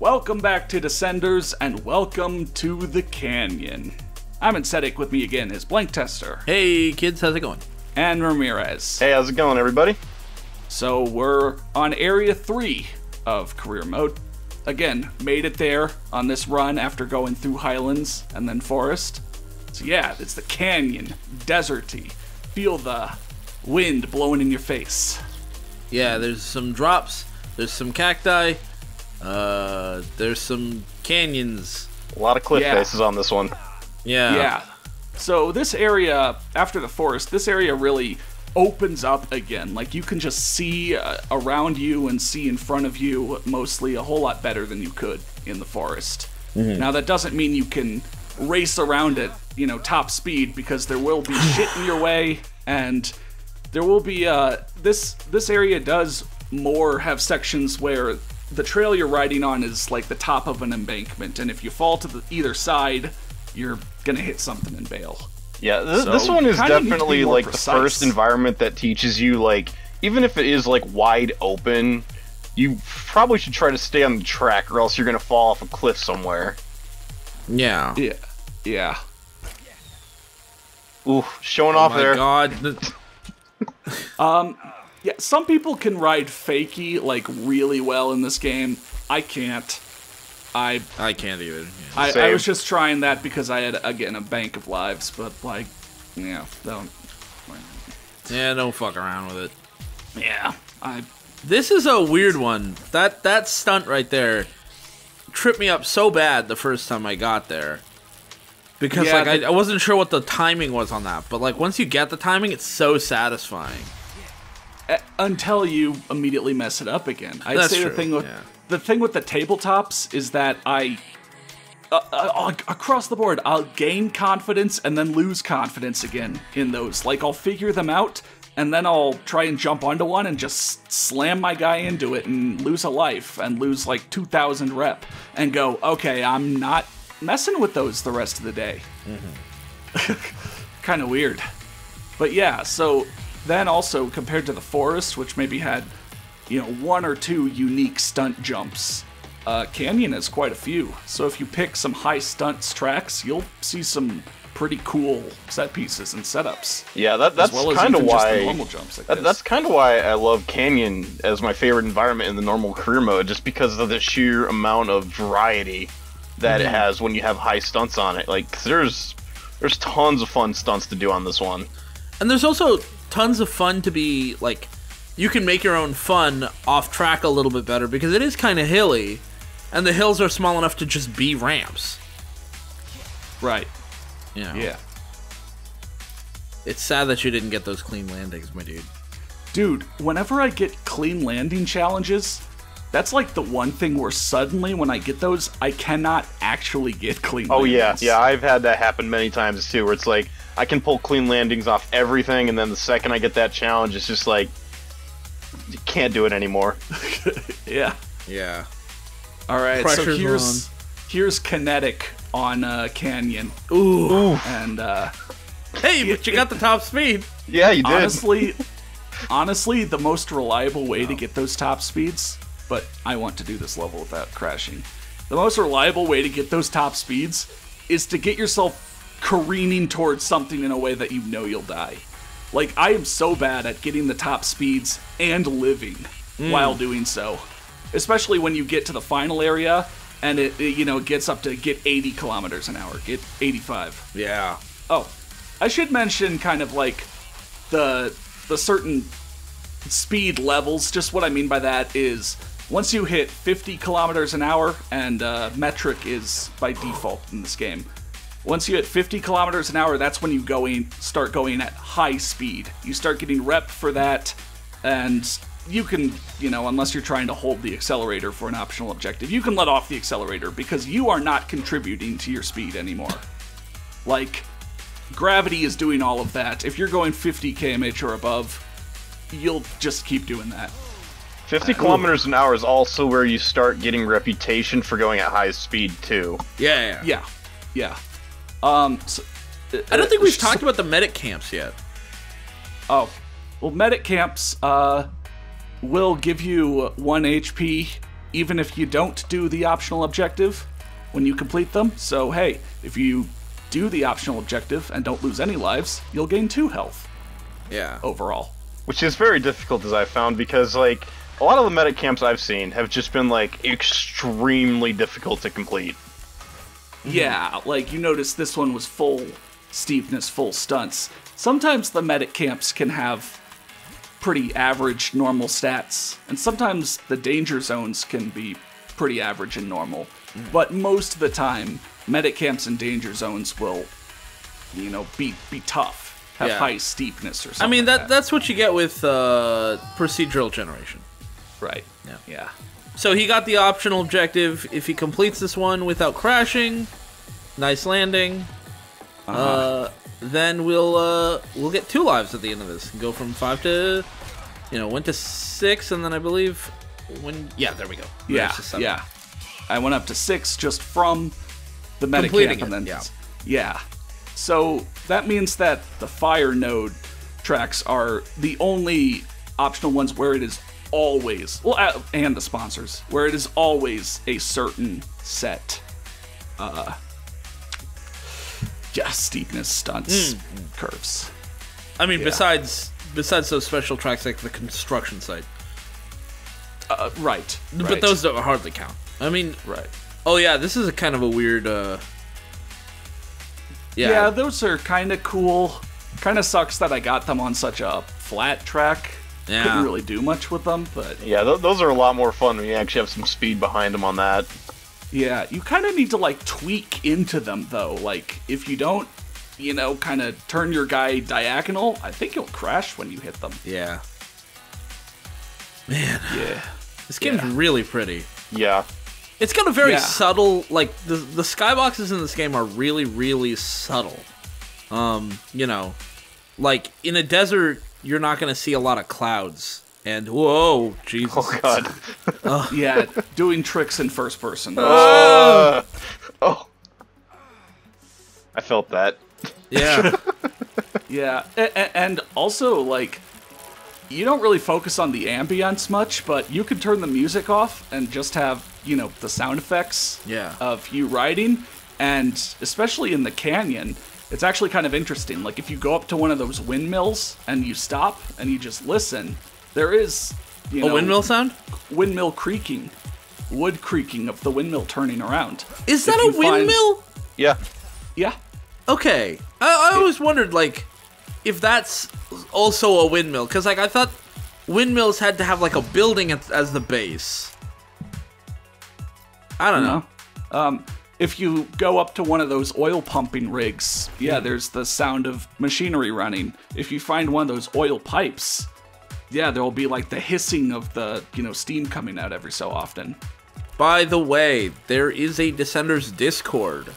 Welcome back to Descenders and welcome to the Canyon. I'm Insetik with me again is Blank Tester Hey kids, how's it going? and Ramirez. Hey, how's it going, everybody? So we're on area 3 of career mode. Again, made it there on this run after going through highlands and then forest. So yeah, it's the canyon, deserty. Feel the wind blowing in your face. Yeah, there's some drops, there's some cacti, uh, there's some canyons. A lot of cliff Yeah. faces on this one. Yeah. Yeah. So this area after the forest, this area really opens up again. Like you can just see uh, around you and see in front of you mostly a whole lot better than you could in the forest. Now that doesn't mean you can race around at, you know, top speed because there will be shit in your way and there will be uh this this area does more have sections where the trail you're riding on is like the top of an embankment and if you fall to the either side you're gonna hit something and bail Yeah, th- So, this one is kinda need to be definitely like precise. the first environment that teaches you, like, even if it is like wide open, you probably should try to stay on the track, or else you're gonna fall off a cliff somewhere. Yeah. yeah yeah Ooh, showing Oh off my there. god. Um, yeah some people can ride fakey like really well in this game i can't i I can't even. Yeah. I, I was just trying that because i had again a bank of lives but like yeah don't yeah, don't fuck around with it. yeah i This is a weird one. That that stunt right there tripped me up so bad the first time I got there. Because Yeah, like the- I, I wasn't sure what the timing was on that, but like once you get the timing, it's so satisfying. Uh, until you immediately mess it up again. I'd That's say the thing with yeah. the thing with the tabletops is that I uh, uh, across the board I'll gain confidence and then lose confidence again in those. Like I'll figure them out and then I'll try and jump onto one and just slam my guy into it and lose a life and lose like 2000 rep and go, "Okay, I'm not messing with those the rest of the day." kind of weird. But yeah, so then also compared to the forest, which maybe had, you know, one or two unique stunt jumps, uh, Canyon has quite a few. So if you pick some high stunts tracks, you'll see some pretty cool set pieces and setups. Yeah, that, that's well kind of even just the why. normal jumps like that- that's kind of why I love Canyon as my favorite environment in the normal career mode, just because of the sheer amount of variety that Mm-hmm. it has when you have high stunts on it. Like, 'cause there's there's tons of fun stunts to do on this one. And there's also tons of fun to be like you can make your own fun off track a little bit better because it is kind of hilly and the hills are small enough to just be ramps. right. You know? Yeah. It's sad that you didn't get those clean landings, my dude. Dude, whenever I get clean landing challenges, that's like the one thing where suddenly when I get those, I cannot actually get clean Oh yeah, yeah, I've had that happen many times too, where it's like I can pull clean landings off everything, and then the second I get that challenge, it's just like you can't do it anymore. Yeah. Yeah. All right, so Pressure's here's here's kinetic on uh, Canyon, Ooh. and uh, Hey, but you got the top speed. Yeah, you did. honestly, honestly, the most reliable way to get those top speeds. But I want to do this level without crashing. The most reliable way to get those top speeds is to get yourself careening towards something in a way that you know you'll die. Like I am so bad at getting the top speeds and living while doing so, especially when you get to the final area and it, it, you know gets up to get 80 kilometers an hour, get 85. Yeah. Oh, I should mention kind of like the the certain speed levels. Just what I mean by that is once you hit 50 kilometers an hour, and uh, metric is by default in this game. Once you hit 50 kilometers an hour, that's when you go in, start going at high speed. You start getting rep for that, and you can, you know, unless you're trying to hold the accelerator for an optional objective, you can let off the accelerator because you are not contributing to your speed anymore. Like, gravity is doing all of that. If you're going 50 kmh or above, you'll just keep doing that. 50 uh, kilometers an hour is also where you start getting reputation for going at high speed too. Yeah. Yeah, yeah. Um, so, I don't think we've so- talked about the medic camps yet. Oh, well, medic camps uh, will give you one HP even if you don't do the optional objective when you complete them. So, hey, if you do the optional objective and don't lose any lives, you'll gain two health Yeah. overall. which is very difficult as I found because like a lot of the medic camps I've seen have just been like extremely difficult to complete. Yeah, like you notice this one was full steepness, full stunts. Sometimes the medic camps can have pretty average normal stats, and sometimes the danger zones can be pretty average and normal. But most of the time, medic camps and danger zones will, you know, be be tough, have Yeah. high steepness or something. I mean like that that's what you get with uh, procedural generation. right. Yeah. yeah. So he got the optional objective. If he completes this one without crashing, nice landing. uh then we'll uh, we'll get two lives at the end of this. Go from five to, you know, went to six, and then I believe when yeah, there we go. Yeah, yeah. I went up to six just from the medic and then yeah. yeah. So that means that the fire node tracks are the only optional ones where it is always well, uh, and the sponsors where it is always a certain set. Uh, yeah, steepness stunts Hmm. curves. I mean, Yeah. besides besides those special tracks like the construction site, Uh, right, but those don't hardly count. I mean, right. oh yeah, this is a kind of a weird. uh Yeah, Yeah, those are kind of cool. Kind of sucks that I got them on such a flat track. Yeah. Couldn't really do much with them, but Yeah, th- those are a lot more fun when you actually have some speed behind them on that. Yeah, you kind of need to like tweak into them though. Like if you don't, you know, kind of turn your guy diagonal, I think you'll crash when you hit them. yeah. Man, Yeah. this game's Yeah. really pretty. Yeah. It's got a very Yeah. subtle, like the the skyboxes in this game are really really subtle. Um, you know, like in a desert, you're not gonna see a lot of clouds. And whoa, Jesus! Oh god. Yeah, doing tricks in first person. Uh, oh. I felt that. Yeah, Yeah, a- a- and also like you don't really focus on the ambience much, but you can turn the music off and just have you know the sound effects Yeah. of you riding, and especially in the canyon, it's actually kind of interesting. Like if you go up to one of those windmills and you stop and you just listen, there is you a know, windmill sound. windmill creaking, wood creaking of the windmill turning around. Is that If a you find- windmill? Yeah. Yeah. Okay, I, I always wondered like if that's also a windmill because like I thought windmills had to have like a building as, as the base. I don't know. No. Um, if you go up to one of those oil pumping rigs, yeah, there's the sound of machinery running. If you find one of those oil pipes, yeah, there will be like the hissing of the you know steam coming out every so often. By the way, there is a Descenders Discord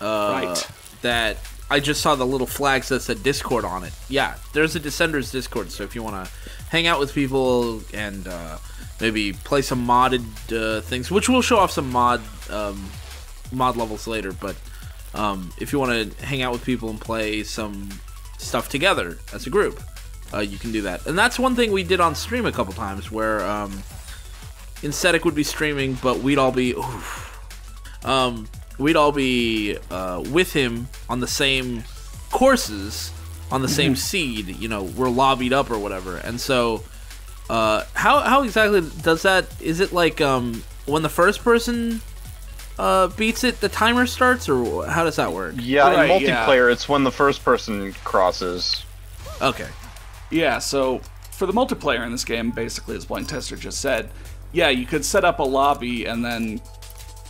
Uh, right. that I just saw the little flags that said Discord on it. Yeah, there's a Descenders Discord, so if you want to hang out with people and uh, maybe play some modded uh, things, which we'll show off some mod um, mod levels later, but um, if you want to hang out with people and play some stuff together as a group, uh, you can do that. And that's one thing we did on stream a couple times, where um, Insetik would be streaming, but we'd all be. oof. um, we'd all be uh, with him on the same courses, on the same seed. You know, we're lobbied up or whatever. And so, uh, how how exactly does that? Is it like um, when the first person uh, beats it, the timer starts, or how does that work? Yeah, Right, in yeah. multiplayer, it's when the first person crosses. Okay. Yeah, so for the multiplayer in this game, basically, as Blind Tester just said, yeah, you could set up a lobby and then,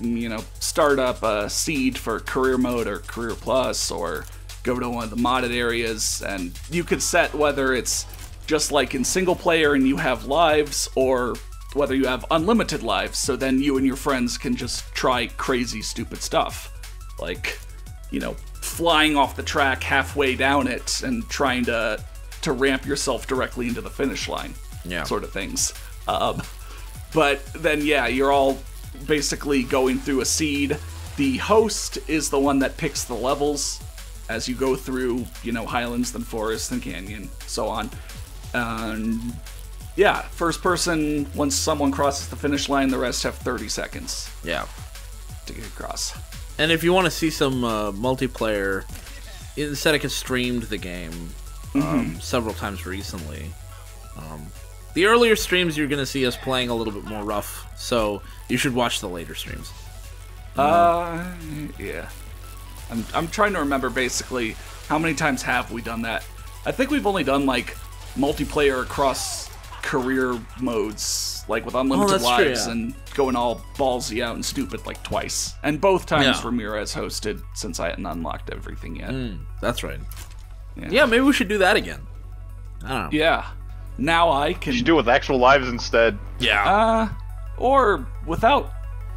you know, start up a seed for career mode or career plus, or go to one of the modded areas, and you could set whether it's just like in single player and you have lives, or whether you have unlimited lives, so then you and your friends can just try crazy, stupid stuff. Like, you know, flying off the track halfway down it and trying to to ramp yourself directly into the finish line. Yeah. Sort of things. Um, but then yeah, you're all basically going through a seed. The host is the one that picks the levels as you go through, you know, highlands, then forest, then canyon, so on. And yeah, first person. Once someone crosses the finish line, the rest have 30 seconds Yeah. to get across. And if you want to see some uh, multiplayer, Insetica streamed the game um, several times recently. Um, the earlier streams, you're going to see us playing a little bit more rough, so you should watch the later streams. Uh, yeah. I'm I'm trying to remember basically how many times have we done that. I think we've only done like multiplayer across career modes, like with unlimited Oh, that's true, lives yeah. and going all ballsy out and stupid like twice. And both times Yeah. Ramirez hosted since I hadn't unlocked everything yet. Mm, that's right. Yeah. Yeah, maybe we should do that again. I don't know. Yeah. Now I can You should do it with actual lives instead. Yeah. uh or without,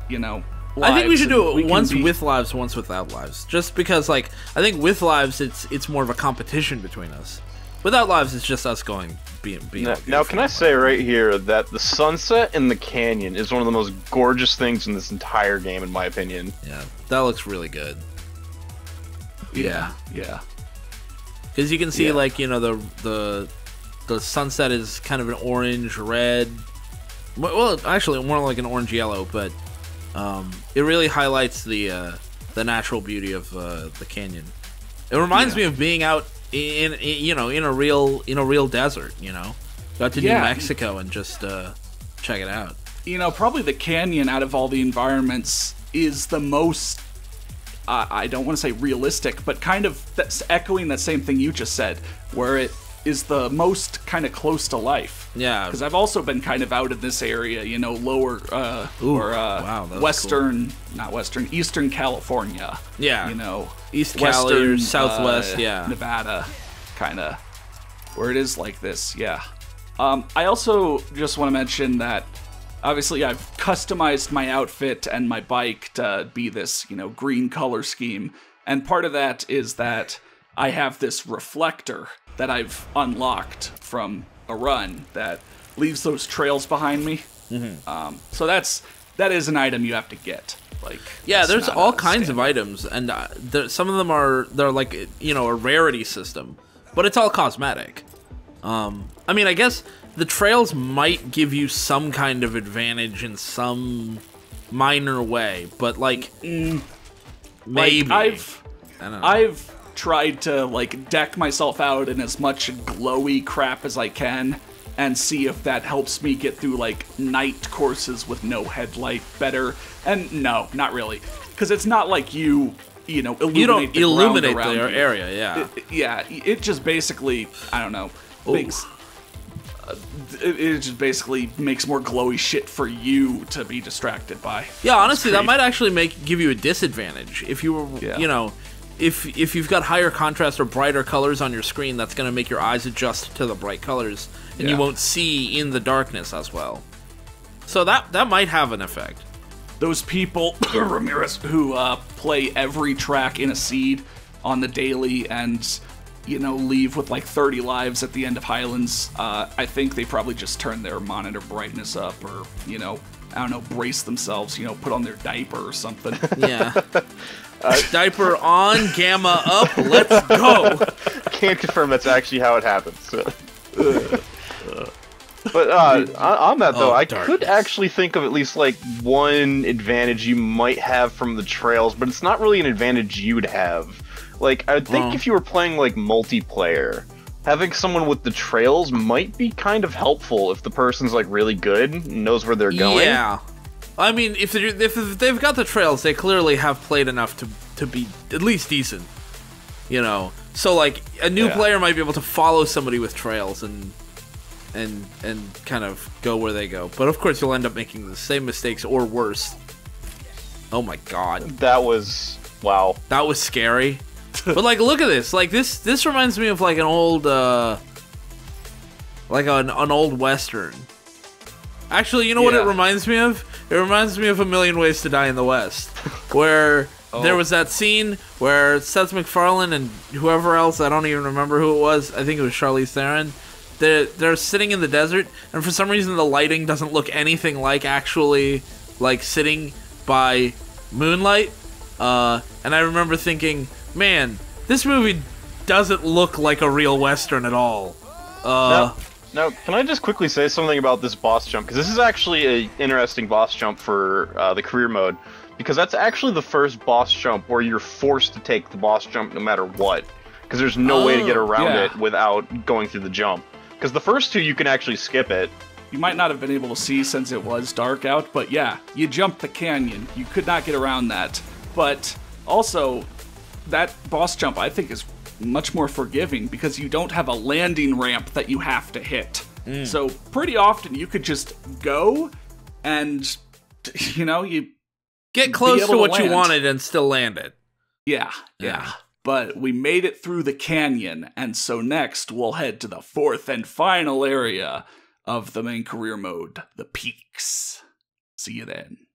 you know. I think we should do it can once be- with lives, once without lives. Just because, like, I think with lives, it's it's more of a competition between us. Without lives, it's just us going being being. Now, now, can I say right here that the sunset in the canyon is one of the most gorgeous things in this entire game, in my opinion. Yeah, that looks really good. Yeah. Yeah. Because you can see, Yeah. like, you know, the the the sunset is kind of an orange red. Well, actually, more like an orange yellow, but um, it really highlights the uh, the natural beauty of uh, the canyon. It reminds Yeah. me of being out in, in you know in a real in a real desert. You know, got to Yeah. New Mexico and just uh, check it out. you know, probably the canyon out of all the environments is the most. Uh, I don't want to say realistic, but kind of that's echoing that same thing you just said, where it is the most kind of close to life. Yeah. Because I've also been kind of out in this area, you know, lower uh, Ooh, or uh, wow, western, not western, eastern California. Yeah. you know, East Cali or Southwest, uh, yeah. Nevada, kind of where it is like this. Yeah. Um, I also just want to mention that obviously I've customized my outfit and my bike to be this, you know, green color scheme, and part of that is that I have this reflector that I've unlocked from a run that leaves those trails behind me. Mm-hmm. Um, so that's that is an item you have to get. Like Yeah, there's all kinds of items, and uh, there, some of them are they're like you know a rarity system, but it's all cosmetic. Um, I mean, I guess the trails might give you some kind of advantage in some minor way, but like mm. Like, maybe I've I don't know. I've tried to like deck myself out in as much glowy crap as I can and see if that helps me get through like night courses with no headlight better. And no, not really, because it's not like you you know illuminate you don't the illuminate the you. area, yeah. It- yeah, it just basically I don't know makes. It, it just basically makes more glowy shit for you to be distracted by. Yeah, honestly, that might actually make give you a disadvantage if you were, Yeah. you know, if if you've got higher contrast or brighter colors on your screen, that's going to make your eyes adjust to the bright colors, and you won't see in the darkness as well. So that that might have an effect. those people Ramirez who uh, play every track in a seed on the daily and you know leave with like 30 lives at the end of Highlands. Uh, I think they probably just turn their monitor brightness up or you know I don't know brace themselves you know put on their diaper or something. Yeah. Diaper on, gamma up, let's go. Can't confirm that's actually how it happens. so. But uh, on- that though, Oh, I could actually think of at least like one advantage you might have from the trails, but it's not really an advantage you'd have. Like I would think Oh. if you were playing like multiplayer, having someone with the trails might be kind of helpful if the person's like really good and knows where they're going. Yeah. I mean, if if they've got the trails, they clearly have played enough to to be at least decent. You know, so like a new Yeah. player might be able to follow somebody with trails and and and kind of go where they go. But of course, you'll end up making the same mistakes or worse. Oh my god, That was wow. that was scary. but like, look at this. Like this this reminds me of like an old uh like an, an old western. Actually, you know what it reminds me of? It reminds me of A Million Ways to Die in the West, where there was that scene where Seth MacFarlane and whoever else, I don't even remember who it was, I think it was Charlize Theron, they're, they're sitting in the desert, and for some reason the lighting doesn't look anything like actually, like, sitting by moonlight. Uh, and I remember thinking, man, this movie doesn't look like a real Western at all. Uh, Now, Now, can I just quickly say something about this boss jump? Because this is actually an interesting boss jump for uh, the career mode. Because that's actually the first boss jump where you're forced to take the boss jump no matter what. Because there's no way to get Oh, around yeah. it without going through the jump. Because the first two you can actually skip it. You might not have been able to see since it was dark out, but yeah, you jumped the canyon. You could not get around that. But also, that boss jump I think is much more forgiving because you don't have a landing ramp that you have to hit. Mm. So pretty often you could just go and you know, you Get close to to what you wanted and still land it. yeah, yeah. But we made it through the canyon, and so next we'll head to the fourth and final area of the main career mode, the peaks. See you then.